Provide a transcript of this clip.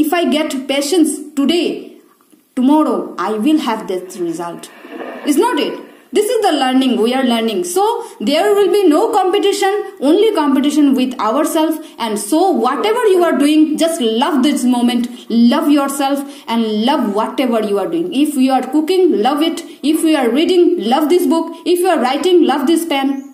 if I get patience today, tomorrow I will have this result. Is not it? This is the learning we are learning. So there will be no competition, only competition with ourselves. And so whatever you are doing, just love this moment, love yourself and love whatever you are doing. If you are cooking, love it. If you are reading, love this book. If you are writing, love this pen